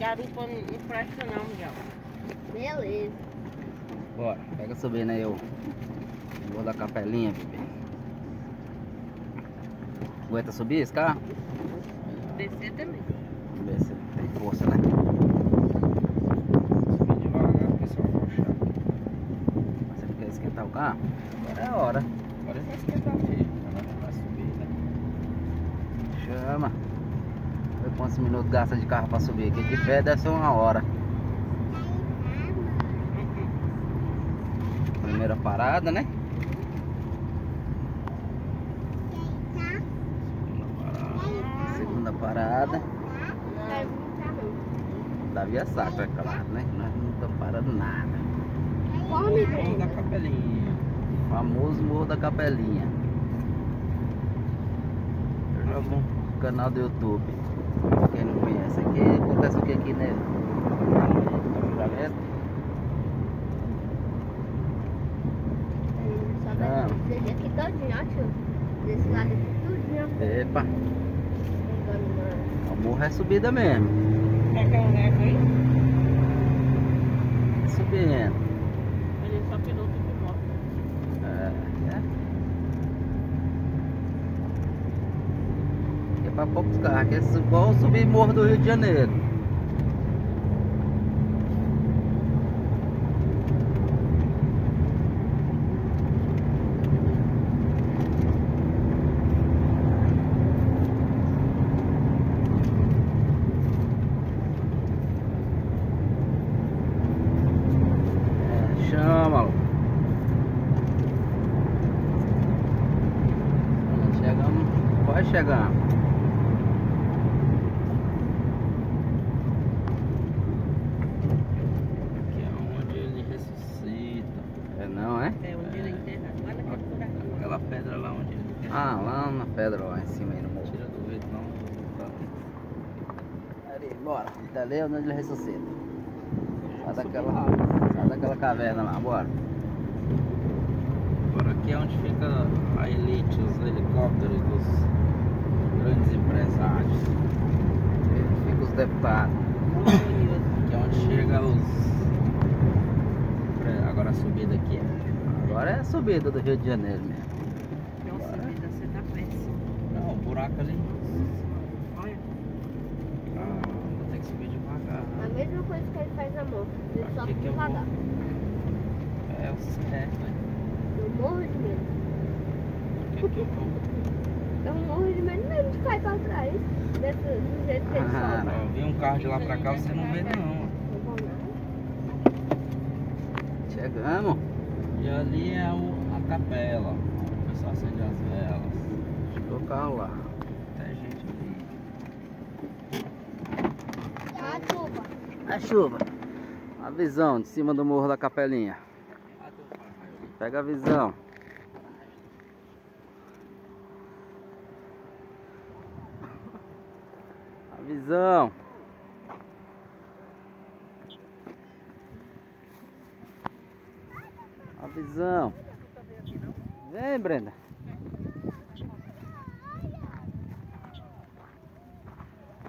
garupa não presta não, Miguel. Beleza. Bora, pega subindo aí o vou da capelinha, bebê. Aguenta subir esse carro? Descer também. Vamos ver se tem força, né? Subir devagar, pessoal, rochar. Você quer esquentar o carro? Agora é a hora. Agora é só esquentar mesmo, ela vai subir, né? Chama. Vê quantos minutos gasta de carro pra subir aqui. De pé deve ser uma hora. Primeira parada, né? Segunda parada. Carro. Davi é saco, é claro, né? Nós não estamos parando nada. Morro da capelinha. Famoso Morro da Capelinha. Joga um canal do YouTube. Quem não conhece aqui, acontece o que aqui? Só vai descer aqui todinho, ó, tio. Desse lado aqui tudinho. Epa, o morro é subida mesmo. Quer que eu leve aí? É subindo. Ele só piloto de moto. É, é. Pra poucos carros, que é igual subir morro do Rio de Janeiro. É, chama-lo. Chegamos, vai chegar. Que é onde ele ressuscita. É não, é? É onde ele é enterrado. Lá naquele buraquinho. Aquela pedra lá onde ele Ah, lá na pedra lá em cima aí no morro. tira do vento, não. Ali, bora. Dali é onde ele ressuscita. Sai daquela, sai daquela caverna lá, bora. Agora aqui é onde fica a elite, os helicópteros dos grandes empresários. Aqui Fica os deputados. Aqui é onde chega os. Agora a subida aqui é. Agora é a subida do Rio de Janeiro mesmo. Nossa vida, você tá péssimo. Não, o buraco ali. Olha. Ah, vou ter que subir devagar. A mesma coisa que ele faz na moto. Ele que eu devagar. É o certo, né? Eu morro de medo. Aqui que eu vou. Eu morro de medo mesmo de cair pra trás. Desse, do jeito que ele Ah, sobe. Ó, vi um carro de lá pra cá, você não vê não. Não vou. Chegamos. E ali é o, a capela. O pessoal acende as velas. O carro lá. Tem gente ali. Ah, chuva. A chuva. A visão de cima do morro da capelinha. Pega a visão. A visão. A visão. Vem, Brenda.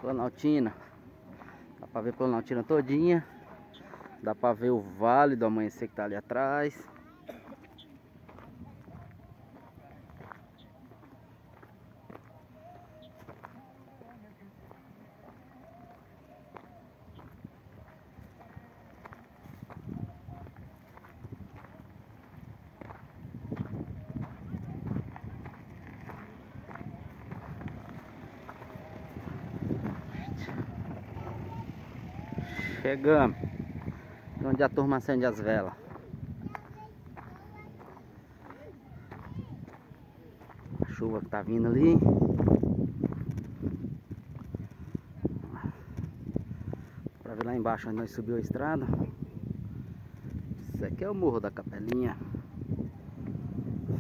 Planaltina. Dá pra ver Planaltina todinha. Dá pra ver o vale do amanhecer que tá ali atrás. Chegamos. Onde a turma acende as velas. A chuva que tá vindo ali. Pra ver lá embaixo onde nós subiu a estrada. Isso aqui é o morro da capelinha.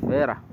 Fera.